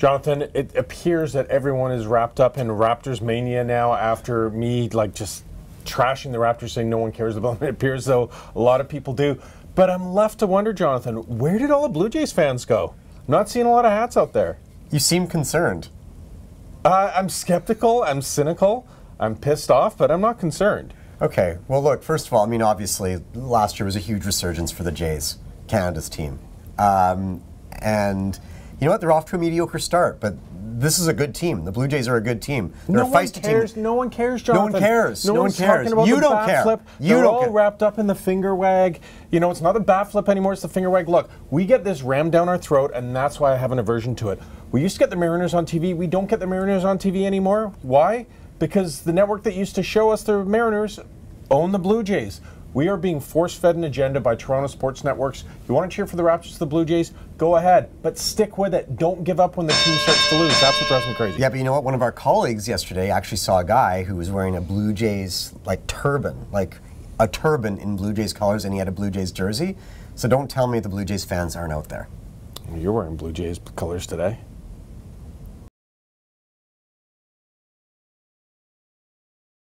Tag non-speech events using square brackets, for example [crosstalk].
Jonathan, it appears that everyone is wrapped up in Raptors mania now after me like just trashing the Raptors saying no one cares about them. [laughs] It appears though a lot of people do. But I'm left to wonder, Jonathan, where did all the Blue Jays fans go? I'm not seeing a lot of hats out there. You seem concerned. Uh, I'm skeptical, I'm cynical, I'm pissed off, but I'm not concerned. Okay, well, look, first of all, I mean, obviously, last year was a huge resurgence for the Jays, Canada's team. Um, and you know what? They're off to a mediocre start, but this is a good team. The Blue Jays are a good team. They're no a one feisty cares. team. No one cares, No one cares. No, No one cares. you don't care. Flip. You They're don't all care. wrapped up in the finger wag. You know, it's not the bat flip anymore. It's the finger wag. Look, we get this rammed down our throat, and that's why I have an aversion to it. We used to get the Mariners on TV. We don't get the Mariners on TV anymore. Why? Because the network that used to show us the Mariners own the Blue Jays. We are being force fed an agenda by Toronto sports networks. You want to cheer for the Raptors, the Blue Jays? Go ahead, but stick with it. Don't give up when the team starts to lose. That's what drives me crazy. Yeah, but you know what? One of our colleagues yesterday actually saw a guy who was wearing a Blue Jays like turban, like a turban in Blue Jays colors, and he had a Blue Jays jersey. So don't tell me the Blue Jays fans aren't out there. You're wearing Blue Jays colors today.